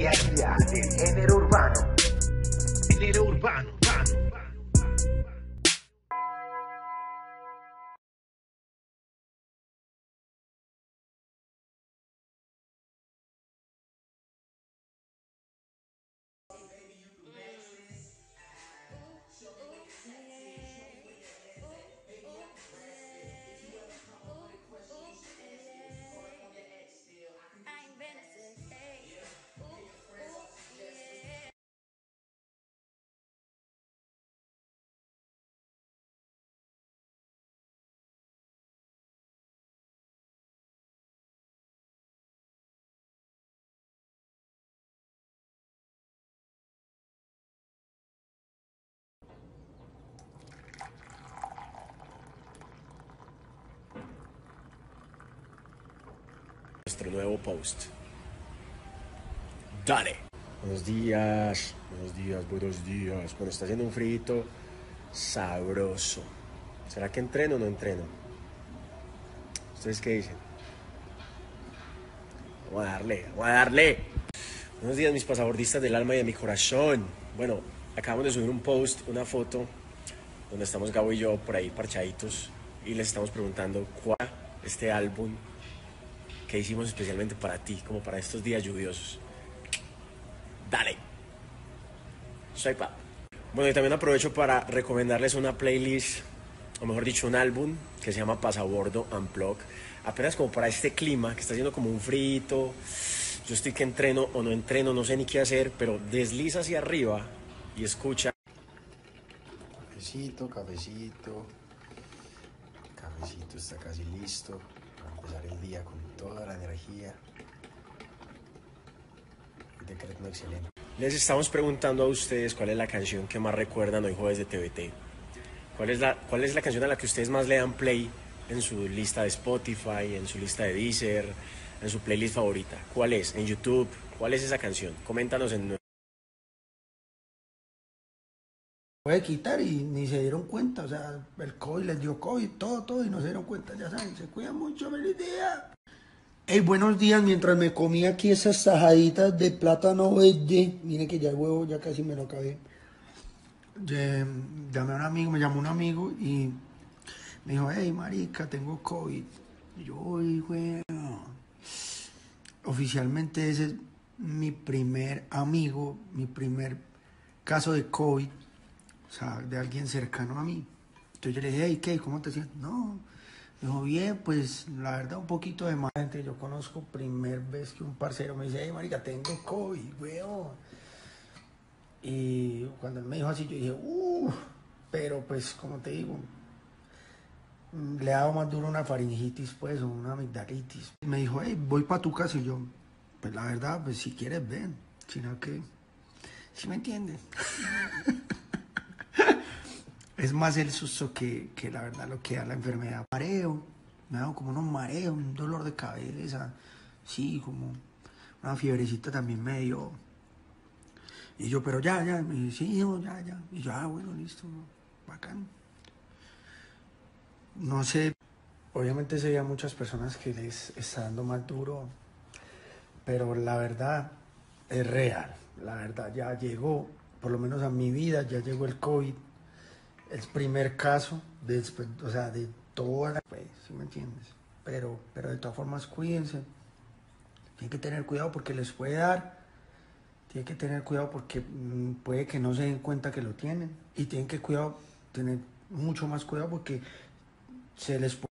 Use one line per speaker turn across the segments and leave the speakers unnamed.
día a día del género urbano. Género urbano, urbano.
Nuestro nuevo post. Dale. Buenos días, buenos días, buenos días. Bueno, está haciendo un frito sabroso. ¿Será que entreno o no entreno? ¿Ustedes qué dicen? Vamos a darle, vamos a darle. Buenos días, mis pasabordistas del alma y de mi corazón. Bueno, acabamos de subir un post, una foto, donde estamos Gabo y yo por ahí parchaditos y les estamos preguntando cuál este álbum que hicimos especialmente para ti, como para estos días lluviosos. Dale. Soy Pap. Bueno, y también aprovecho para recomendarles una playlist, o mejor dicho, un álbum que se llama Pasabordo Unplug. Apenas como para este clima, que está haciendo como un frito. Yo estoy que entreno o no entreno, no sé ni qué hacer, pero desliza hacia arriba y escucha. Cafecito, cafecito. Cafecito está casi listo el día con toda la energía. Excelente. Les estamos preguntando a ustedes cuál es la canción que más recuerdan hoy jueves de TVT. ¿Cuál es, la, ¿Cuál es la canción a la que ustedes más le dan play en su lista de Spotify, en su lista de Deezer, en su playlist favorita? ¿Cuál es? ¿En YouTube? ¿Cuál es esa canción? Coméntanos en
puede quitar y ni se dieron cuenta, o sea, el COVID les dio COVID, todo, todo, y no se dieron cuenta, ya saben, se cuidan mucho, feliz día. Hey, buenos días, mientras me comí aquí esas tajaditas de plátano verde, mire que ya el huevo ya casi me lo acabé. Eh, llamé a un amigo, me llamó un amigo y me dijo, hey, marica, tengo COVID. Y yo, uy, bueno, oficialmente ese es mi primer amigo, mi primer caso de COVID o sea, de alguien cercano a mí. Entonces yo le dije, hey, ¿qué? ¿Cómo te sientes? No, me dijo, bien, pues la verdad un poquito de más gente. Yo conozco primer vez que un parcero me dice, hey, marica, tengo COVID, weón. Y cuando él me dijo así, yo dije, uff, pero pues, como te digo, le ha dado más duro una faringitis, pues, o una amigdalitis. Me dijo, hey, voy para tu casa y yo, pues la verdad, pues si quieres, ven. Sino que, si me entiendes? es más el susto que, que, la verdad lo que da la enfermedad. Mareo, me ha dado como unos mareos, un dolor de cabeza, sí, como una fiebrecita también me dio. Y yo, pero ya, ya, me dice, sí, ya, ya. Y yo, ah, bueno, listo, bacán. No sé, obviamente se veía muchas personas que les está dando más duro, pero la verdad es real, la verdad ya llegó, por lo menos a mi vida, ya llegó el COVID el primer caso de, o sea, de toda la... Pues, ¿sí me entiendes? Pero, pero de todas formas, cuídense. Tienen que tener cuidado porque les puede dar. Tienen que tener cuidado porque mm, puede que no se den cuenta que lo tienen. Y tienen que cuidado, tener mucho más cuidado porque se les puede...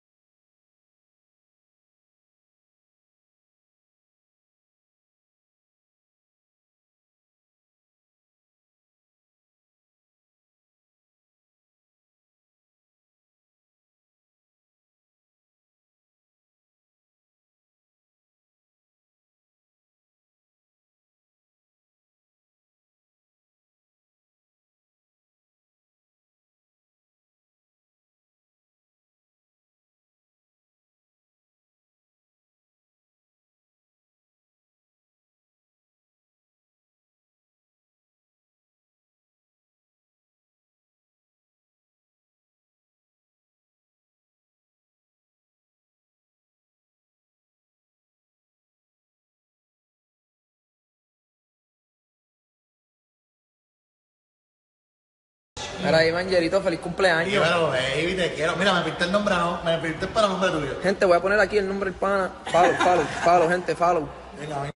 Mira ahí, Manjerito, feliz cumpleaños.
Pero, baby, te quiero. Mira, me pinté el nombre, no, me pinté para el nombre tuyo.
Gente, voy a poner aquí el nombre del pana. Follow, follow, follow, gente, follow.
Venga, venga.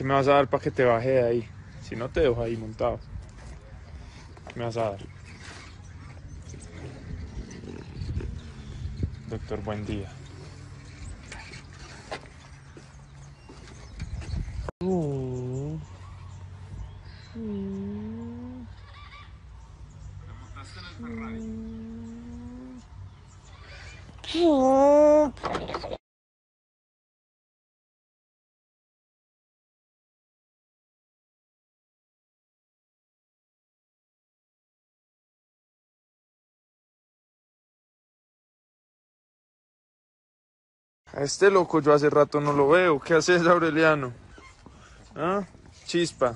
¿Qué me vas a dar para que te baje de ahí? Si no te dejo ahí montado. ¿Qué me vas a dar? Doctor, buen día. Este loco yo hace rato no lo veo. ¿Qué haces, Aureliano? ¿Ah? Chispa.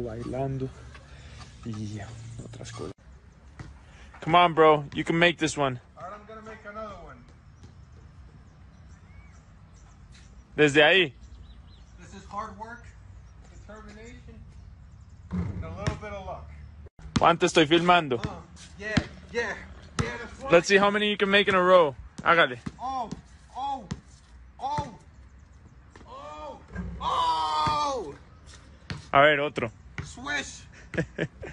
Bailando y otras cosas. Come on, bro. You can make this one.
Alright, I'm gonna make another one.
Desde ahí.
This is hard work, determination, and a little bit of luck.
¿Cuánto estoy filmando?
Uh, yeah, yeah, yeah, that's right.
Let's see how many you can make in a row. Hágale.
Oh, oh, oh, oh, oh!
A ver, otro.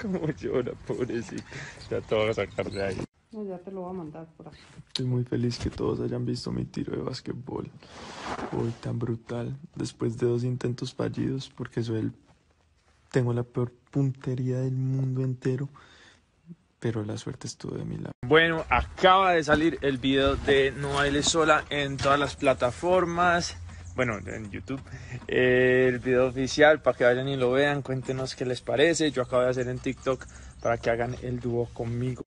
Cómo llora, pobrecito. Ya te voy a sacar de ahí.
No, ya te lo voy a mandar por aquí.
Estoy muy feliz que todos hayan visto mi tiro de basquetbol. Hoy tan brutal, después de dos intentos fallidos, porque soy el... Tengo la peor puntería del mundo entero, pero la suerte estuvo de mi lado. Bueno, acaba de salir el video de No Bailes Sola en todas las plataformas. Bueno, en YouTube. Eh, el video oficial para que vayan y lo vean. Cuéntenos qué les parece. Yo acabo de hacer en TikTok para que hagan el dúo conmigo.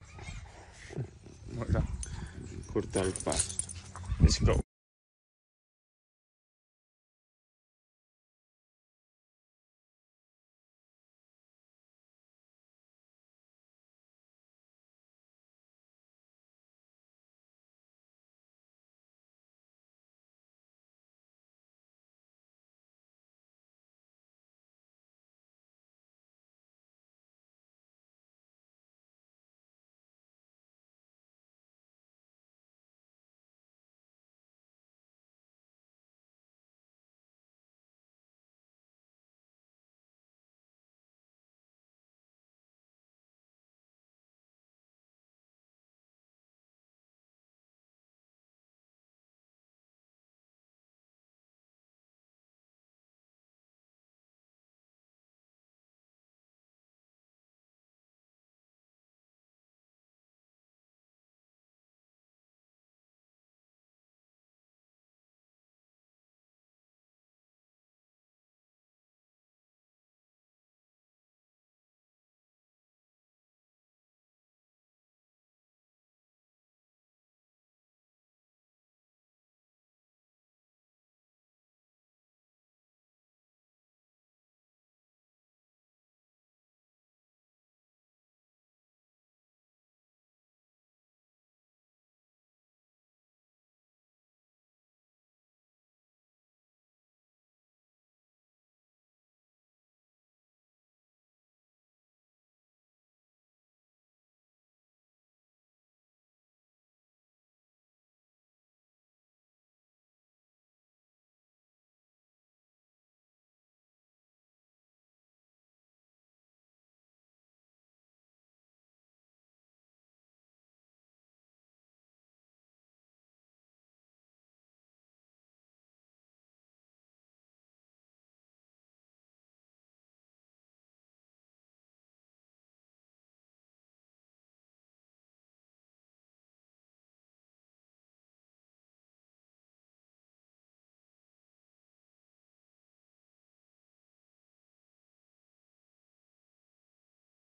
Cortar el paso. Let's go.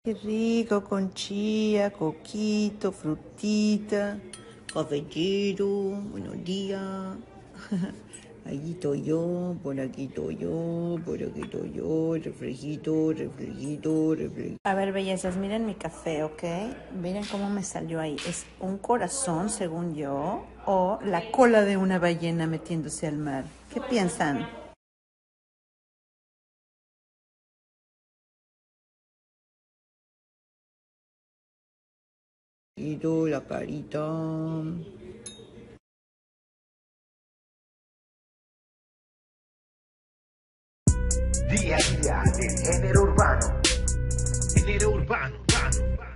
Qué rico con chía, coquito, frutita, cafetero, buenos días. Allí estoy yo, por aquí estoy por aquí estoy yo, refrejito, refrejito, refrejito. A ver, bellezas, miren mi café, ¿ok? Miren cómo me salió ahí. Es un corazón, según yo, o la cola de una ballena metiéndose al mar. ¿Qué piensan? La carita.
Día a día del género urbano. Género urbano, urbano.